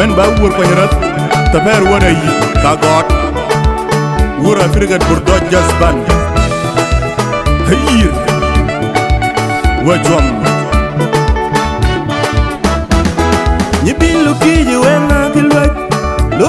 men ba wur ta fer wona yi ka got wura firgat bur do jasban hayir wajom Nyi ki kiji wena kilwek Lo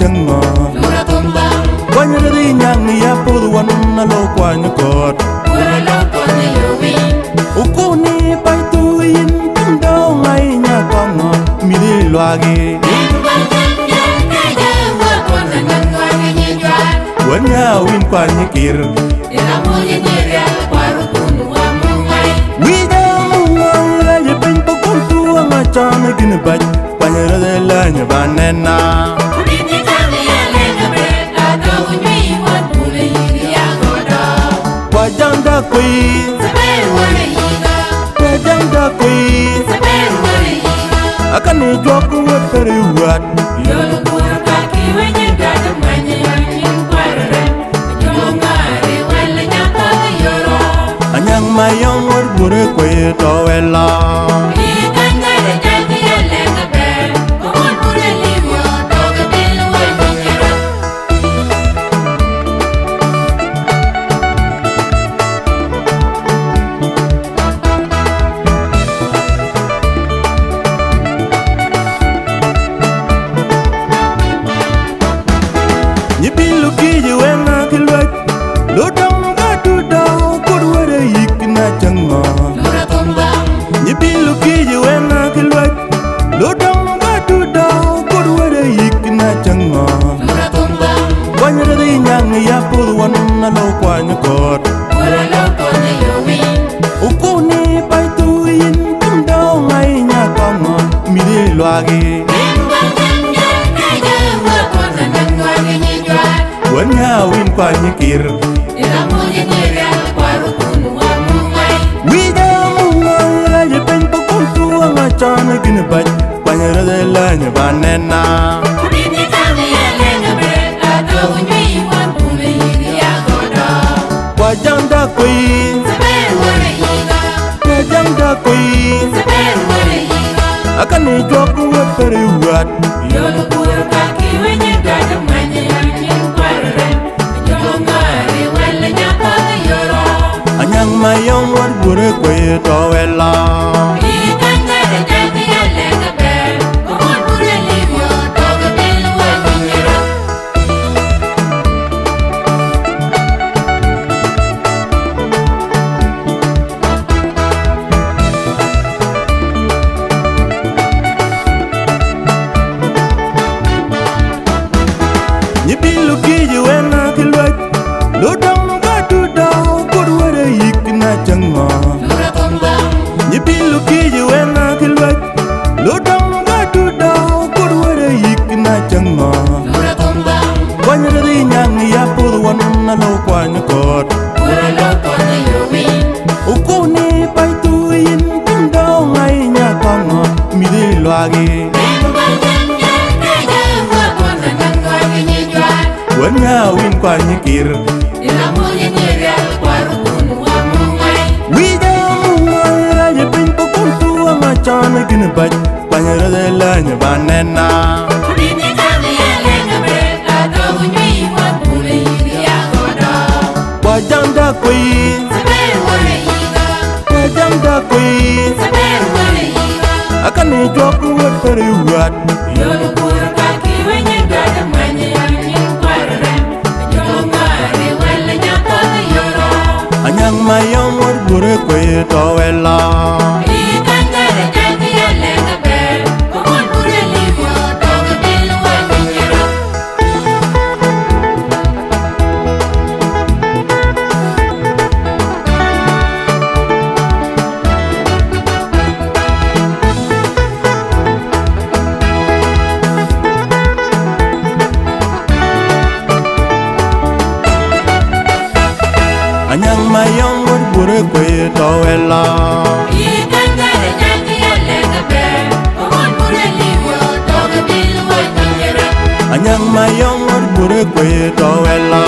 yik na changma Kwany radi nyang ya pud wan na lo kwany kot Ukuni pai yin Tanda ngai nya kwama Midi loage Wanya win kwany kir Wija munga Raja pen pokong tua ngacana gini baj Kwany radi lanya banena Wajang da kui Wajang da kui Akan ni jok wat pari yoro, Anyang mayong wat bure kwe to wela kiji wena kilwek Lo dam ga du da Kur wara yik na changma Nyi bilu kiji wena kilwek Lo dam ga du da Kur wara yik na changma Kwany radi nyang ya pud wan na lo kwany kot Ukuni pai tu yin Tanda ngai nya kwama Midi loage kir Wija munga Raja pen pokong tua ngacana gini baj Kwany radi lanya banena Wajang da kui Wajang da kui Akan ni jok wat pari wat Anyang mayong wat na chango Nyipilu kiji wenga kilwet Lodam ga tuda kurwere yik na chango Kwanyere di nyang ya pudu wanana lo kwanyo kot Ukuni paitu yin kundo ngai nya kongo Midi loagi Wenga win kwanyi kir Ina mulye ra al kwaru tuwa machon gin bach Panyere de lany banena Wajam da kwe Wajam da kwe Akani jok wet pere wat Yolo puro kaki wenye dada mwenye yamin kwarre Yolo ngare wele nyako yoro Anyang mayom wet bure kwe to mayom wet bure kwe to wela Ikangare jati ya lenga be Kukun pure liwo Toga bilu wele nyero Anyang mayom wet bure kwe to wela